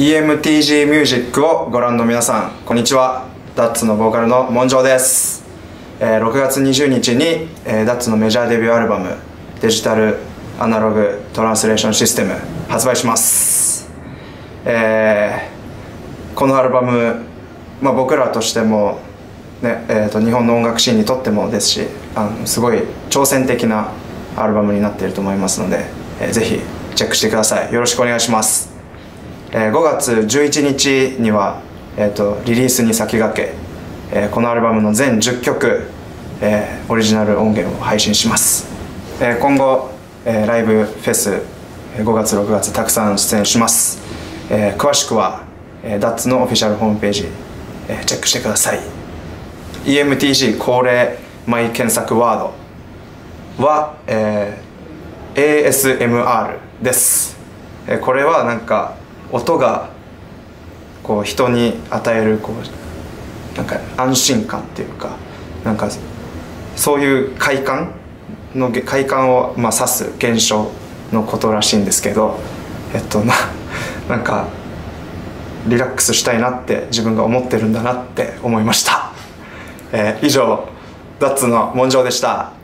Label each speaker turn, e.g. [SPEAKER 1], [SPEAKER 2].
[SPEAKER 1] EMTG ミュージックをご覧の皆さんこんにちは。ダッツのボーカルのモンジョーです、えー6月20日に、えーダッツのメジャーデビューアルバムデジタルアナログトランスレーションシステム発売します、えーこのアルバム、まあ、僕らとしても、ねえー、と日本の音楽シーンにとってもですしあのすごい挑戦的なアルバムになっていると思いますので、えーぜひチェックしてください。よろしくお願いします。えー5月11日には、えー、とリリースに先駆け、えーこのアルバムの全10曲、えーオリジナル音源を配信します、えー今後、えーライブフェス5月6月たくさん出演します、えー詳しくは、えー、ダッツのオフィシャルホームページ、えーチェックしてください。EMTG 恒例マイ検索ワードは、えー ASMR です、えーこれはなんか音がこう人に与えるこうなんか安心感っていうかなんかそういう快感の快感をまあ指す現象のことらしいんですけどえっとな なんかリラックスしたいなって自分が思ってるんだなって思いました、えー以上ダッツの文章でした。